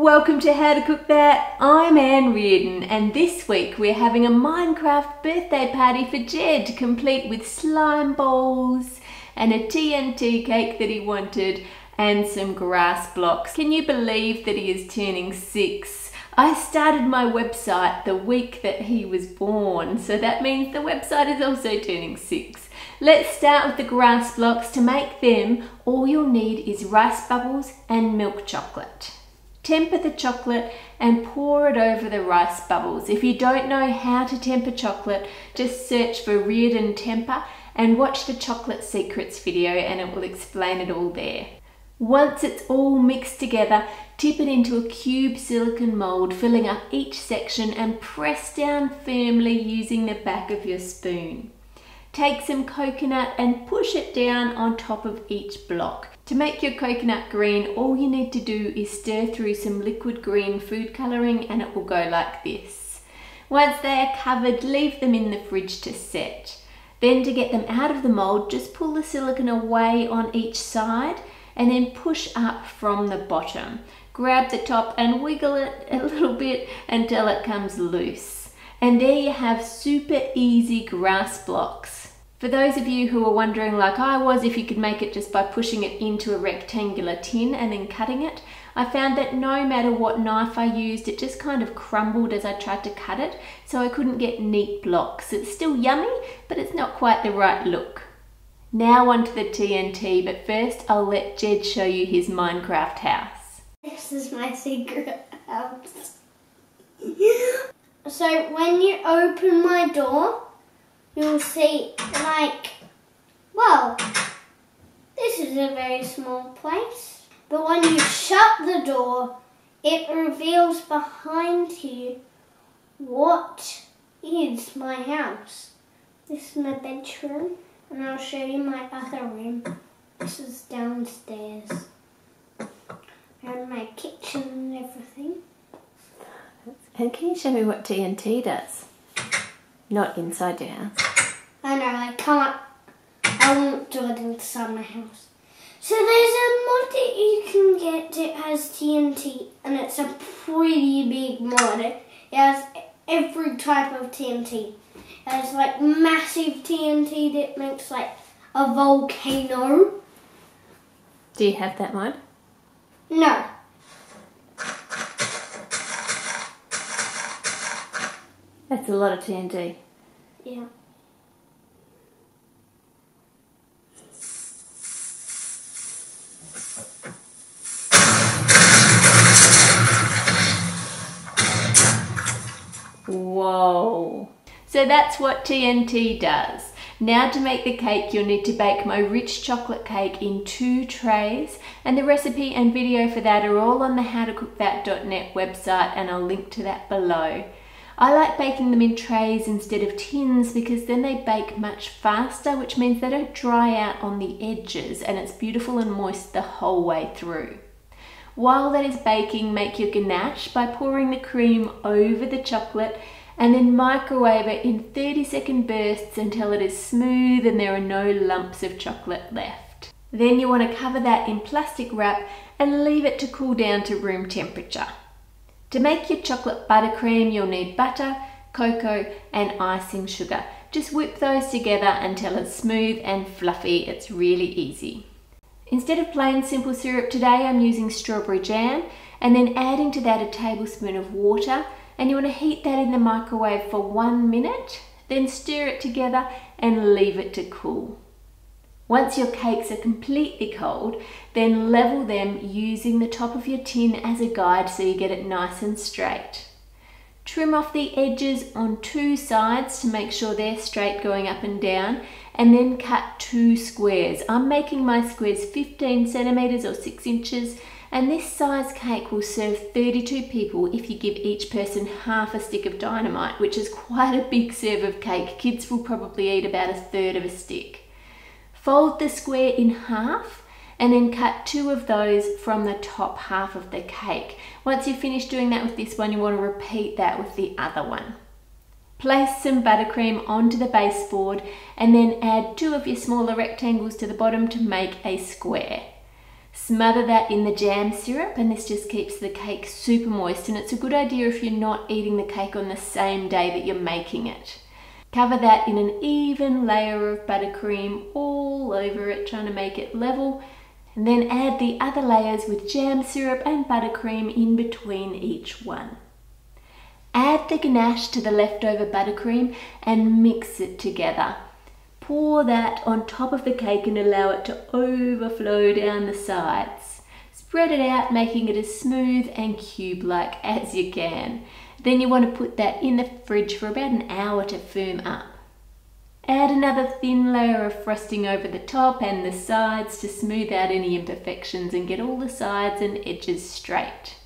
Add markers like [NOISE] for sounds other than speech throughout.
Welcome to How to Cook That. I'm Ann Reardon and this week we're having a Minecraft birthday party for Jed complete with slime balls and a TNT cake that he wanted and some grass blocks. Can you believe that he is turning six? I started my website the week that he was born so that means the website is also turning six. Let's start with the grass blocks. To make them all you'll need is rice bubbles and milk chocolate. Temper the chocolate and pour it over the rice bubbles. If you don't know how to temper chocolate, just search for Reardon Temper and watch the Chocolate Secrets video and it will explain it all there. Once it's all mixed together, tip it into a cube silicone mold, filling up each section and press down firmly using the back of your spoon. Take some coconut and push it down on top of each block. To make your coconut green, all you need to do is stir through some liquid green food colouring and it will go like this. Once they are covered, leave them in the fridge to set. Then to get them out of the mould, just pull the silicone away on each side and then push up from the bottom. Grab the top and wiggle it a little bit until it comes loose. And there you have super easy grass blocks. For those of you who are wondering like I was if you could make it just by pushing it into a rectangular tin and then cutting it, I found that no matter what knife I used, it just kind of crumbled as I tried to cut it, so I couldn't get neat blocks. It's still yummy, but it's not quite the right look. Now onto the TNT, but first I'll let Jed show you his Minecraft house. This is my secret house. [LAUGHS] so when you open my door, you'll see like, well, this is a very small place. But when you shut the door, it reveals behind you what is my house. This is my bedroom, and I'll show you my other room. This is downstairs. And my kitchen and everything. And can you show me what TNT does? Not inside your house. I know, I can't. I won't do it inside my house. So there's a mod that you can get that has TNT, and it's a pretty big mod. It has every type of TNT. It has like massive TNT that makes like a volcano. Do you have that mod? No. That's a lot of TNT. Yeah. So that's what TNT does. Now to make the cake, you'll need to bake my rich chocolate cake in two trays and the recipe and video for that are all on the howtocookthat.net website and I'll link to that below. I like baking them in trays instead of tins because then they bake much faster, which means they don't dry out on the edges and it's beautiful and moist the whole way through. While that is baking, make your ganache by pouring the cream over the chocolate and then microwave it in 30 second bursts until it is smooth and there are no lumps of chocolate left. Then you want to cover that in plastic wrap and leave it to cool down to room temperature. To make your chocolate buttercream, you'll need butter, cocoa and icing sugar. Just whip those together until it's smooth and fluffy. It's really easy. Instead of plain simple syrup today, I'm using strawberry jam and then adding to that a tablespoon of water and you want to heat that in the microwave for one minute, then stir it together and leave it to cool. Once your cakes are completely cold, then level them using the top of your tin as a guide so you get it nice and straight. Trim off the edges on two sides to make sure they're straight going up and down and then cut two squares. I'm making my squares 15 centimeters or 6 inches and this size cake will serve 32 people if you give each person half a stick of dynamite, which is quite a big serve of cake. Kids will probably eat about a third of a stick. Fold the square in half and then cut two of those from the top half of the cake. Once you've finished doing that with this one, you want to repeat that with the other one. Place some buttercream onto the baseboard and then add two of your smaller rectangles to the bottom to make a square. Smother that in the jam syrup and this just keeps the cake super moist and it's a good idea if you're not eating the cake on the same day that you're making it. Cover that in an even layer of buttercream all over it, trying to make it level. And then add the other layers with jam syrup and buttercream in between each one. Add the ganache to the leftover buttercream and mix it together. Pour that on top of the cake and allow it to overflow down the sides. Spread it out, making it as smooth and cube-like [LAUGHS] as you can. Then you want to put that in the fridge for about an hour to firm up. Add another thin layer of frosting over the top and the sides to smooth out any imperfections and get all the sides and edges straight.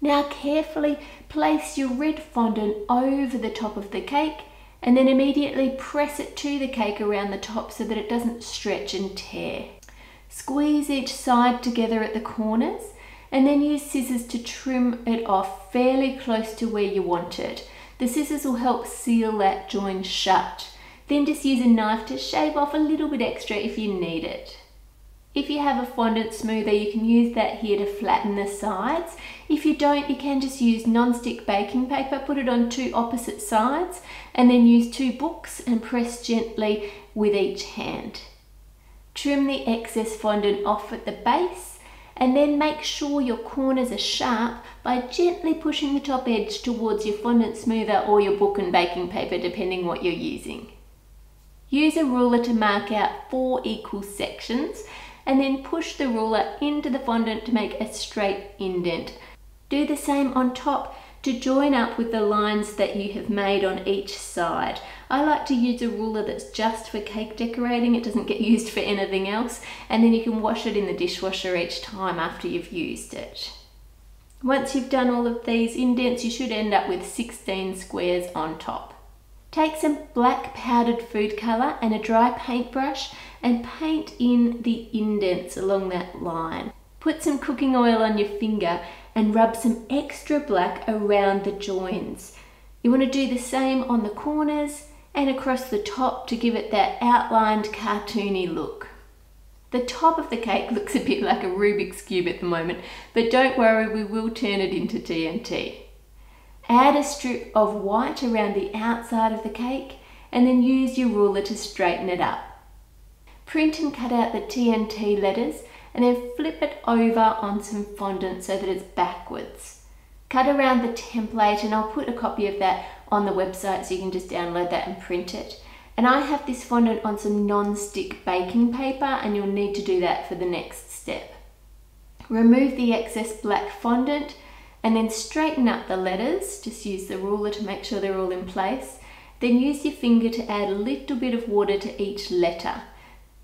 Now carefully place your red fondant over the top of the cake and then immediately press it to the cake around the top so that it doesn't stretch and tear. Squeeze each side together at the corners and then use scissors to trim it off fairly close to where you want it. The scissors will help seal that joint shut. Then just use a knife to shave off a little bit extra if you need it. If you have a fondant smoother, you can use that here to flatten the sides. If you don't, you can just use non-stick baking paper, put it on two opposite sides, and then use two books and press gently with each hand. Trim the excess fondant off at the base and then make sure your corners are sharp by gently pushing the top edge towards your fondant smoother or your book and baking paper depending what you're using. Use a ruler to mark out four equal sections and then push the ruler into the fondant to make a straight indent. Do the same on top to join up with the lines that you have made on each side. I like to use a ruler that's just for cake decorating, it doesn't get [LAUGHS] used for anything else, and then you can wash it in the dishwasher each time after you've used it. Once you've done all of these indents, you should end up with 16 squares on top. Take some black powdered food colour and a dry paintbrush and paint in the indents along that line. Put some cooking oil on your finger and rub some extra black around the joins. You want to do the same on the corners and across the top to give it that outlined cartoony look. The top of the cake [LAUGHS] looks a bit like a Rubik's Cube at the moment, but don't worry, we will turn it into TNT. Add a strip of white around the outside of the cake and then use your ruler to straighten it up. Print and cut out the TNT letters and then flip it over on some fondant so that it's backwards. Cut around the template and I'll put a copy of that on the website so you can just download that and print it. And I have this fondant on some non-stick baking paper and you'll need to do that for the next step. Remove the excess black fondant and then straighten up the letters. Just use the ruler to make sure they're all in place. Then use your finger to add a little bit of water to each letter.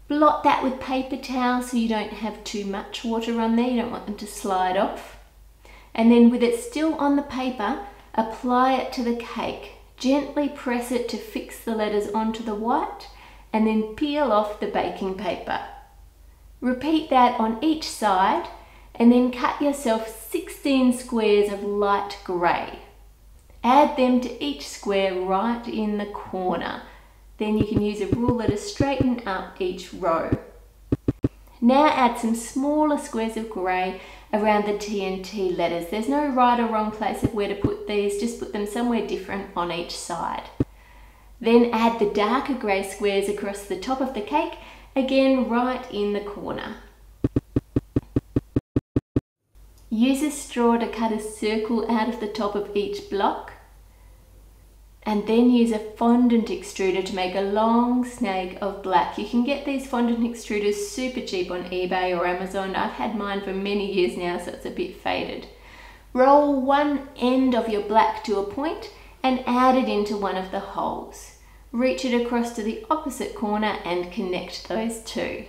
Blot that with paper towel so you don't have too much water on there. You don't want them to slide off. And then with it still on the paper, apply it to the cake. Gently press it to fix the letters onto the white and then peel off the baking paper. Repeat that on each side and then cut yourself 16 squares of light grey. Add them to each square right in the corner. Then you can use a ruler to straighten up each row. Now add some smaller squares of grey around the TNT letters. There's no right or wrong place of where to put these, just put them somewhere different on each side. Then add the darker grey squares across the top of the cake, again right in the corner. Use a straw to cut a circle out of the top of each block and then use a fondant extruder to make a long snake of black. You can get these fondant extruders super cheap on eBay or Amazon. I've had mine for many years now so it's a bit faded. Roll one end of your black to a point and add it into one of the holes. Reach it across to the opposite corner and connect those two.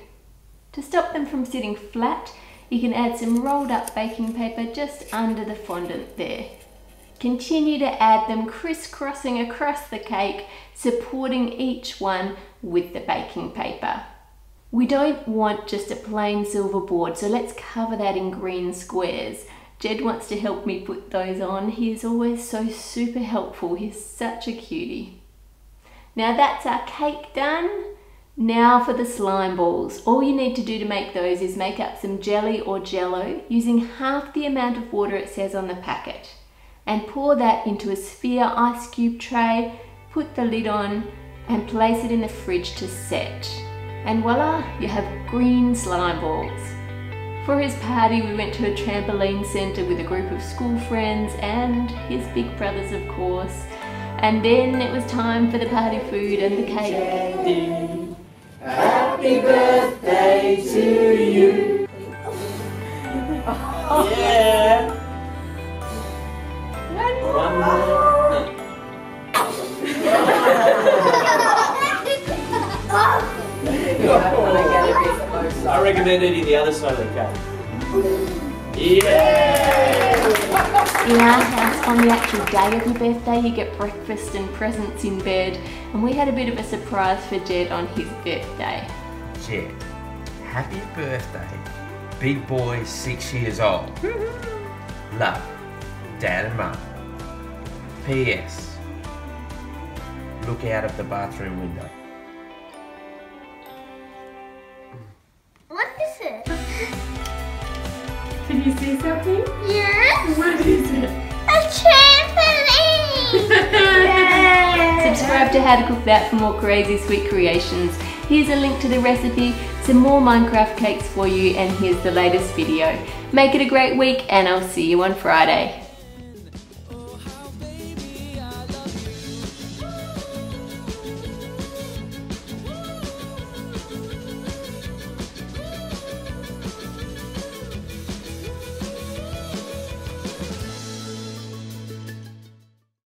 To stop them from sitting flat, you can add some rolled up baking paper just under the fondant there. Continue to add them crisscrossing across the cake, supporting each one with the baking paper. We don't want just a plain silver board, so let's cover that in green squares. Jed wants to help me put those on. He is always so super helpful. He's such a cutie. Now that's our cake done. Now for the slime balls. All you need to do to make those is make up some jelly or jello using half the amount of water it says on the packet and pour that into a sphere ice cube tray, put the lid on and place it in the fridge to set. And voila, you have green slime balls. For his party, we went to a trampoline centre with a group of school friends and his big brothers, of course. And then it was time for the party food and the cake. Happy birthday to you. [LAUGHS] yeah. One more. I recommend eating the other side of the cake. Yeah! In our house, on the actual day of your birthday, you get breakfast and presents in bed, and we had a bit of a surprise for Jed on his birthday. Jed, happy birthday. Big boy, six years old. [LAUGHS] Love, Dad and Mum. P.S. Look out of the bathroom window. What is it? Can you see something? Yes. What is it? A trampoline. [LAUGHS] Subscribe to How to Cook That for more crazy sweet creations. Here's a link to the recipe, some more Minecraft cakes for you, and here's the latest video. Make it a great week, and I'll see you on Friday.